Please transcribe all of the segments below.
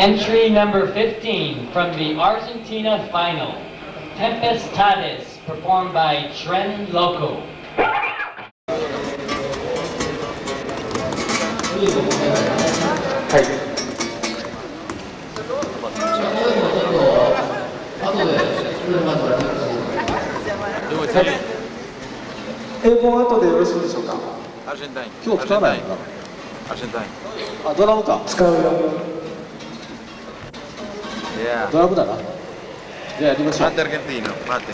Entry number 15 from the Argentina final, Tempestades, performed by Tren Loco. はい。英語は後でよろしいでしょうか。Argentine. 今日使わないのか Argentine. あドラムか使うよ。Yeah. ドラムだなじゃあやりましょう.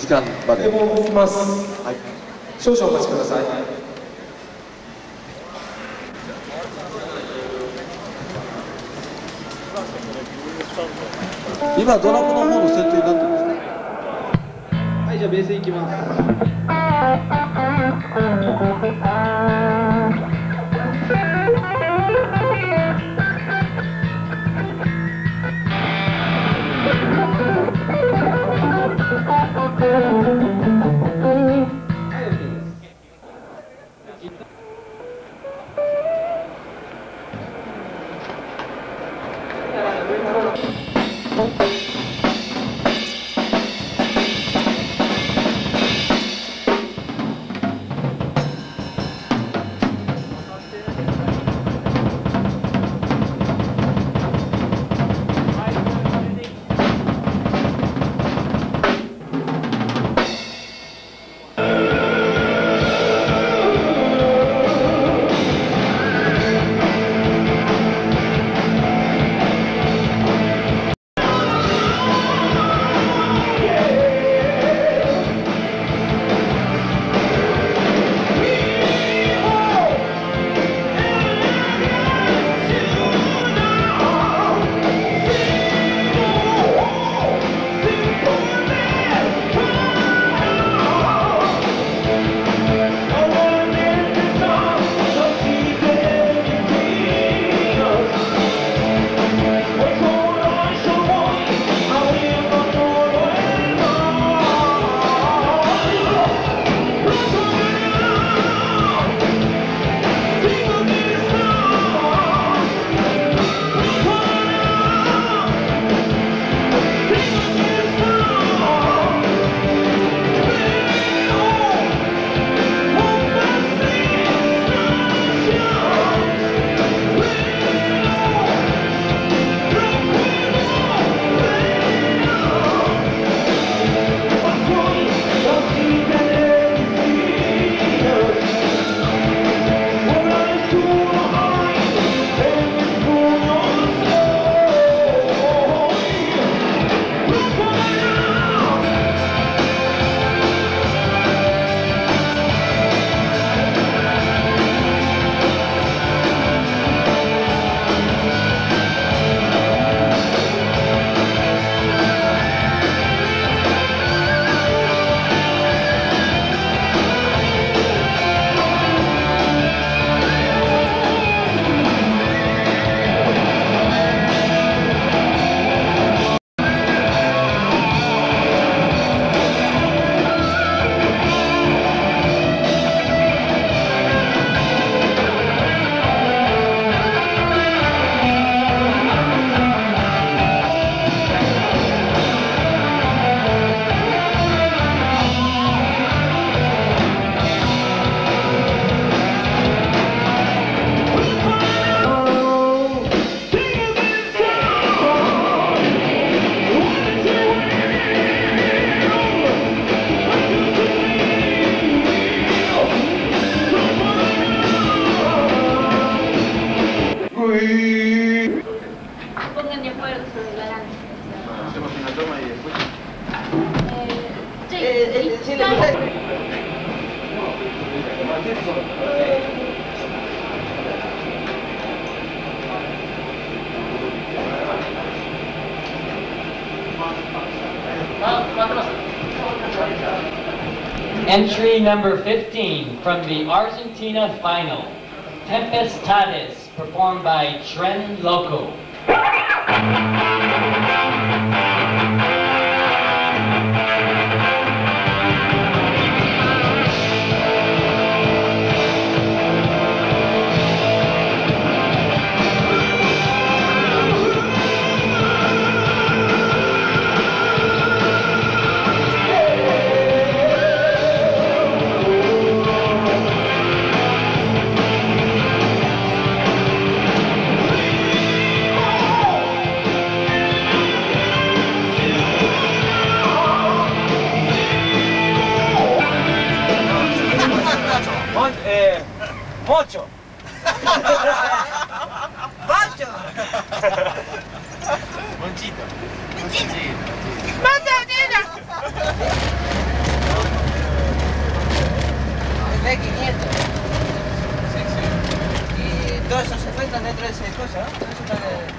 時間まで英語を吹きます。はい。少々お待ちください。今ドラムの方の設定になってるんですかはい、じゃあベースいきます。Entry number 15 from the Argentina final, Tempestades, performed by Tren Loco.「Mon, eh, mocho. Mocho. Monchito. Monchito. Monchito. Monchito. 500. Y todos esos efectos dentro de ese cosa, ¿no?